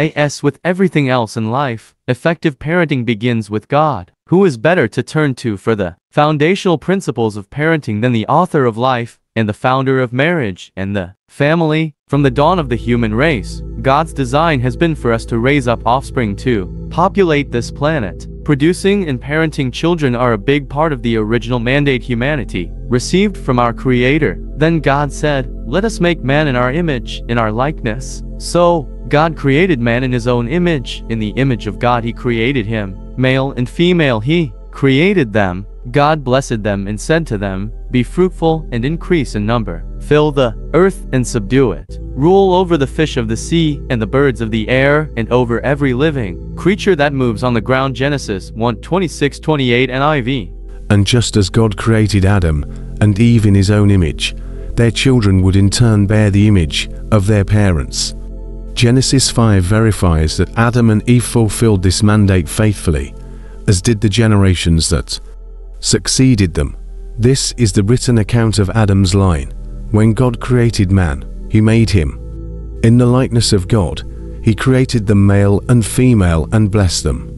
As with everything else in life, effective parenting begins with God. Who is better to turn to for the foundational principles of parenting than the author of life, and the founder of marriage and the family? From the dawn of the human race, God's design has been for us to raise up offspring to populate this planet. Producing and parenting children are a big part of the original mandate humanity received from our Creator. Then God said, Let us make man in our image, in our likeness. So, God created man in his own image, in the image of God he created him. Male and female he created them. God blessed them and said to them, Be fruitful and increase in number. Fill the earth and subdue it. Rule over the fish of the sea and the birds of the air and over every living creature that moves on the ground. Genesis 1 26 28 NIV. And just as God created Adam and Eve in his own image, their children would in turn bear the image of their parents. Genesis 5 verifies that Adam and Eve fulfilled this mandate faithfully, as did the generations that succeeded them. This is the written account of Adam's line. When God created man, he made him. In the likeness of God, he created them male and female and blessed them.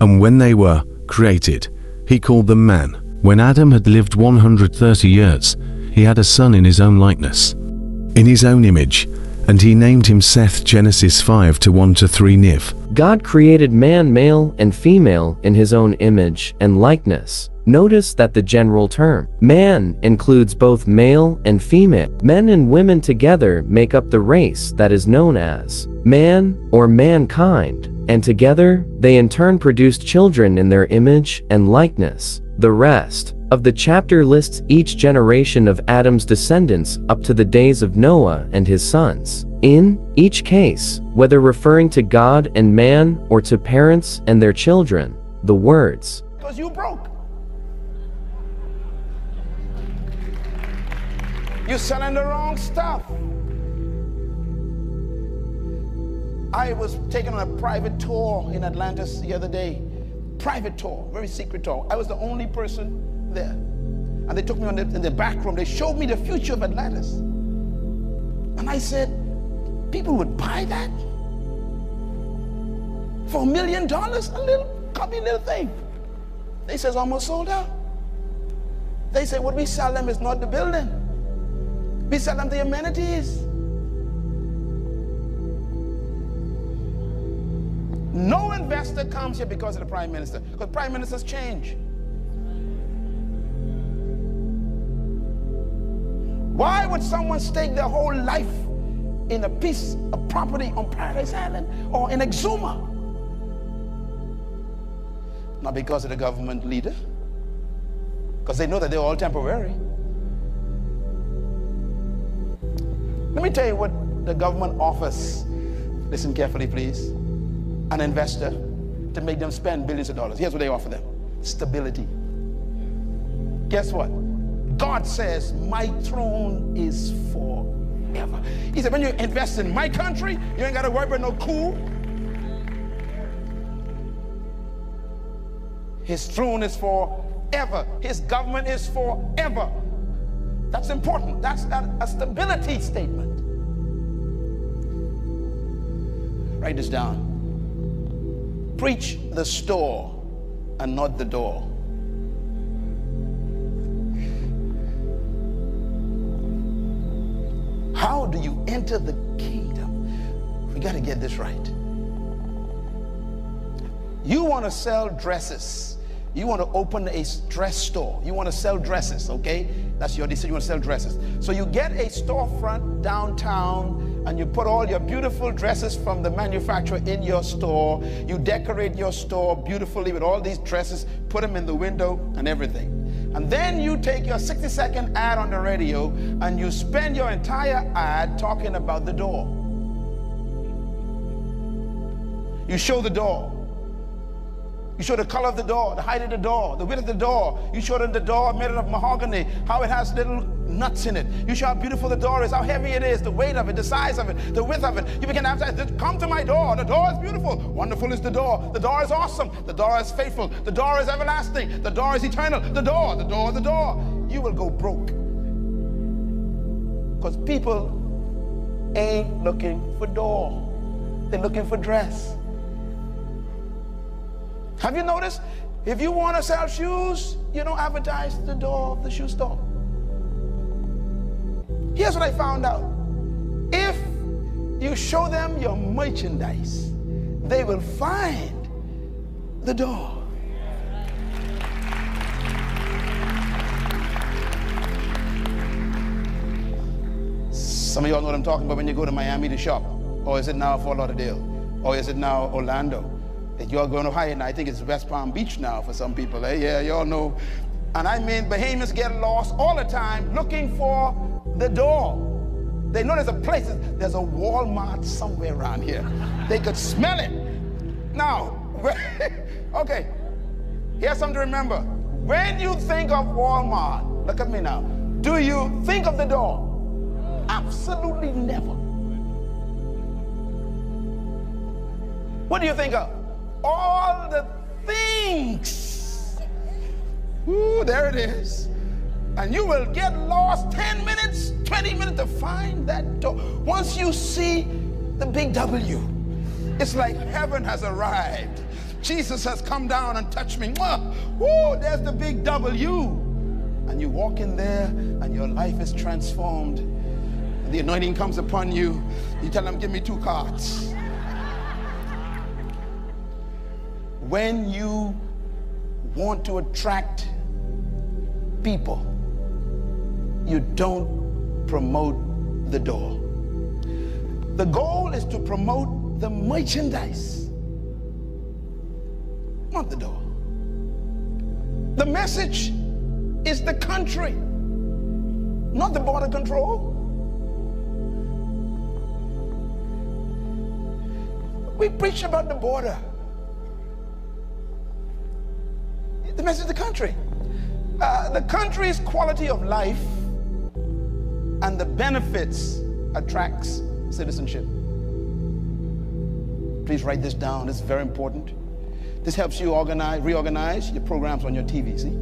And when they were created, he called them man. When Adam had lived 130 years, he had a son in his own likeness, in his own image, and he named him Seth Genesis 5 to 1 to 3 Niv. God created man male and female in his own image and likeness. Notice that the general term, man, includes both male and female. Men and women together make up the race that is known as man or mankind, and together they in turn produced children in their image and likeness. The rest of the chapter lists each generation of Adam's descendants up to the days of Noah and his sons. In each case, whether referring to God and man or to parents and their children, the words, Because you broke. You're selling the wrong stuff. I was taken on a private tour in Atlantis the other day. Private tour, very secret tour. I was the only person there. And they took me on the, in the back room. They showed me the future of Atlantis. And I said, people would buy that? For a million dollars? A little, copy little thing. They says almost sold out. They say what we sell them is not the building. We sell them the amenities. No investor comes here because of the prime minister, because prime ministers change. Why would someone stake their whole life in a piece of property on Paradise Island or in Exuma? Not because of the government leader, because they know that they're all temporary. Let me tell you what the government offers. Listen carefully, please. An investor to make them spend billions of dollars. Here's what they offer them stability. Guess what? God says, My throne is forever. He said, When you invest in my country, you ain't got to worry about no coup. His throne is forever, His government is forever. That's important. That's a stability statement. Write this down. Preach the store and not the door. How do you enter the kingdom? We got to get this right. You want to sell dresses. You want to open a dress store. You want to sell dresses, okay? That's your decision. You want to sell dresses. So you get a storefront downtown and you put all your beautiful dresses from the manufacturer in your store. You decorate your store beautifully with all these dresses, put them in the window and everything. And then you take your 60 second ad on the radio and you spend your entire ad talking about the door. You show the door. You show the color of the door, the height of the door, the width of the door. You show them the door made of mahogany, how it has little nuts in it. You show how beautiful the door is, how heavy it is, the weight of it, the size of it, the width of it. You begin to advertise, come to my door. The door is beautiful. Wonderful is the door. The door is awesome. The door is faithful. The door is everlasting. The door is eternal. The door, the door, the door. You will go broke. Because people ain't looking for door. They're looking for dress. Have you noticed? If you want to sell shoes, you don't advertise the door of the shoe store. Here's what I found out. If you show them your merchandise, they will find the door. Some of y'all know what I'm talking about when you go to Miami to shop. Or is it now Fort Lauderdale? Or is it now Orlando? If you're going to higher, and I think it's West Palm Beach now for some people. Eh? Yeah, y'all know. And I mean, Bahamians get lost all the time looking for the door. They know there's a place, there's a Walmart somewhere around here. They could smell it. Now, okay, here's something to remember. When you think of Walmart, look at me now, do you think of the door? Absolutely never. What do you think of? All the things. Ooh, there it is. And you will get lost 10 minutes, 20 minutes to find that door. Once you see the big W, it's like heaven has arrived. Jesus has come down and touched me. Woo, there's the big W. And you walk in there and your life is transformed the anointing comes upon you, you tell them, give me two cards. When you want to attract people, you don't promote the door. The goal is to promote the merchandise, not the door. The message is the country, not the border control. We preach about the border. The message of the country. Uh, the country's quality of life and the benefits attracts citizenship. Please write this down. It's very important. This helps you organize, reorganize your programs on your TV, see?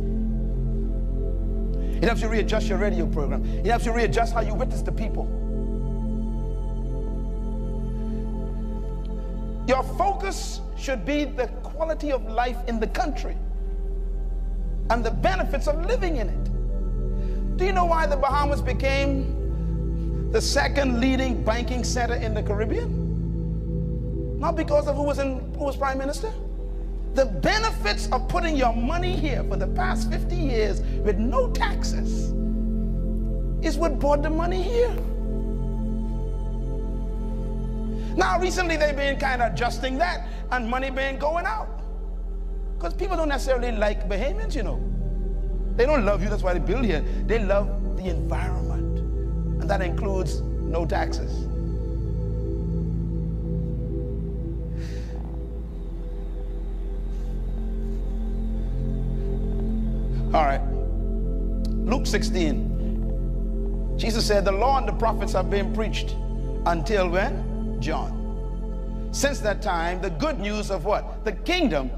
It helps you readjust your radio program. It helps you readjust how you witness the people. Your focus should be the quality of life in the country and the benefits of living in it. Do you know why the Bahamas became the second leading banking center in the Caribbean? Not because of who was, in, who was prime minister. The benefits of putting your money here for the past 50 years with no taxes is what brought the money here. Now, recently they've been kind of adjusting that and money been going out. Because people don't necessarily like Bahamians, you know. They don't love you, that's why they build here. They love the environment. And that includes no taxes. All right. Luke 16. Jesus said, The law and the prophets have been preached until when? John. Since that time, the good news of what? The kingdom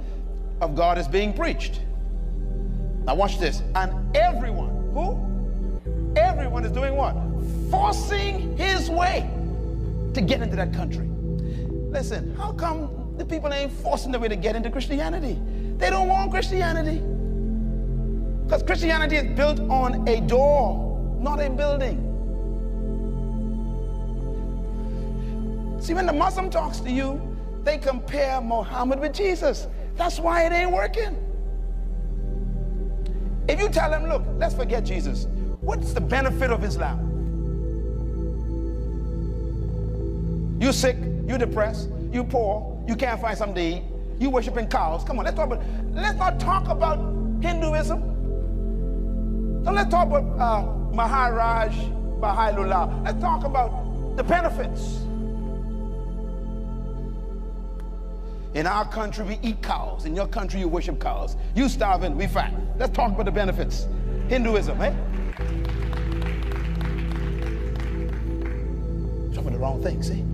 of God is being preached. Now watch this. And everyone, who? Everyone is doing what? Forcing his way to get into that country. Listen, how come the people ain't forcing their way to get into Christianity? They don't want Christianity. Because Christianity is built on a door, not a building. See, when the Muslim talks to you, they compare Muhammad with Jesus. That's why it ain't working. If you tell them, look, let's forget Jesus, what's the benefit of Islam? You sick, you depressed, you poor, you can't find something to eat, you worshiping cows. Come on, let's talk about, let's not talk about Hinduism. So let's talk about uh, Maharaj Baha'u'llah. Let's talk about the benefits. In our country, we eat cows. In your country, you worship cows. You starving, we fat. Let's talk about the benefits. Hinduism, eh? Some of the wrong thing, see?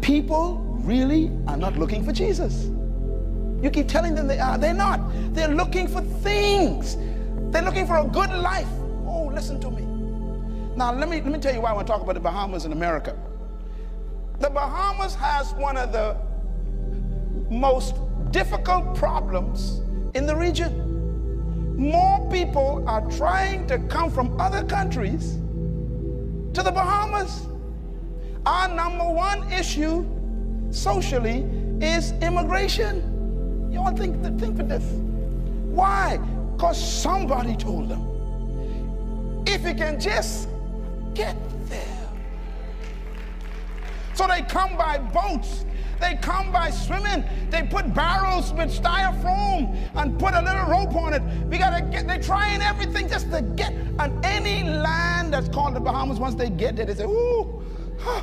People really are not looking for Jesus. You keep telling them they are. They're not. They're looking for things. They're looking for a good life. Oh, listen to me. Now, let me, let me tell you why I want to talk about the Bahamas in America. The Bahamas has one of the most difficult problems in the region. More people are trying to come from other countries to the Bahamas. Our number one issue socially is immigration. You all think, think for this. Why? Because somebody told them, if you can just get there. So they come by boats. They come by swimming. They put barrels with styrofoam and put a little rope on it. We gotta get. They're trying everything just to get on any land that's called the Bahamas. Once they get there, they say, "Ooh," huh.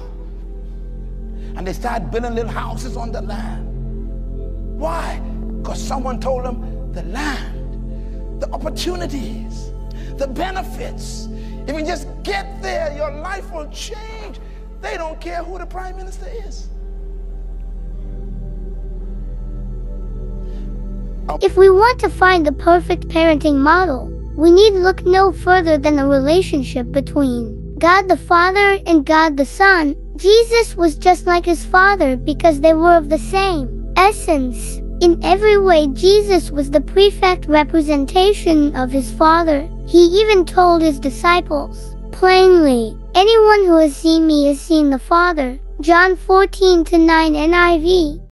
and they start building little houses on the land. Why? Because someone told them the land, the opportunities, the benefits. If you just get there, your life will change. They don't care who the prime minister is. If we want to find the perfect parenting model, we need look no further than the relationship between God the Father and God the Son. Jesus was just like his Father because they were of the same essence. In every way, Jesus was the perfect representation of his Father. He even told his disciples plainly, Anyone who has seen me has seen the Father. John 14 to 9 NIV.